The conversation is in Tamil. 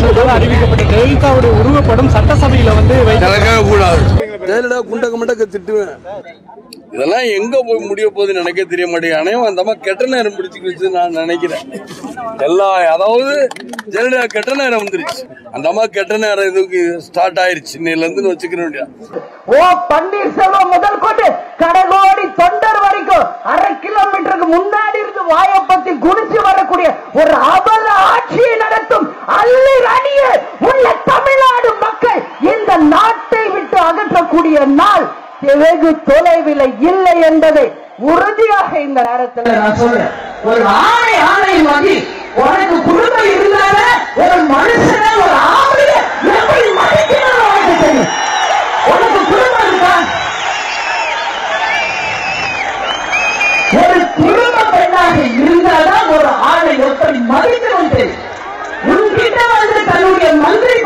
நீதிமன்றத்தால் அறிவிக்கப்பட்ட ஜெயலலிதாவுடைய உருவப்படம் சட்டசபையில வந்து வைக்க நடக்கவே கூடாது ஜெயலலிதா குண்டக்க மண்டக்க திட்டுவேன். இதெல்லாம் எங்க போய் முடிய போகுதுன்னு எனக்கே தெரிய மாட்டேங்குது. அனைவரும் அந்த அம்மா கெட்ட நேரம் பிடிச்சிக்கிச்சு நான் நினைக்கிறேன். எல்லா அதாவது ஜெயலலிதா கெட்ட நேரம் வந்துருச்சு. அந்த அம்மா கெட்ட நேரம் இதுக்கு ஸ்டார்ட் ஆயிருச்சு. இன்னையில இருந்து வச்சுக்க வேண்டியது ஓ பன்னீர்செல்வம் முதல் கொண்டு கடலோடி தொண்டர் வரைக்கும் அரை கிலோமீட்டருக்கு முன்னாடி இருந்து வாயப்பத்தி குடிச்சு வரக்கூடிய ஒரு அபல ஆட்சியை நடத்தும் அள்ளி என்னால் வெகு தொலைவில் இல்லை என்பதை உறுதியாக இந்த நேரத்தில் நான் சொல்றேன். ஒரு ஆணை ஆணை மாதிரி உனக்கு குடும்பம் இருந்தால ஒரு மனுஷன ஒரு ஆம்பளை எப்படி மதிக்கணும் உனக்கு தெரியும்? உனக்கு குடும்பம் இருக்கா? ஒரு குடும்ப பெண்ணாக இருந்தால்தான் ஒரு ஆணை எப்படி மதிக்கணும் தெரியும். உன்கிட்ட வந்து தன்னுடைய மந்திரி